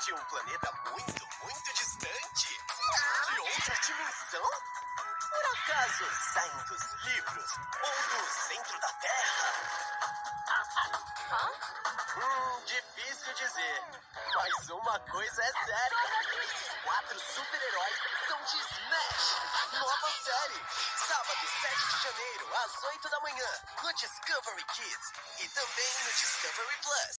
De um planeta muito, muito distante? De outra dimensão? Por acaso saem dos livros ou do centro da Terra? Hum, difícil dizer. Mas uma coisa é certa. Esses quatro super-heróis são de Smash. Nova série. Sábado, 7 de janeiro, às 8 da manhã. No Discovery Kids. E também no Discovery Plus.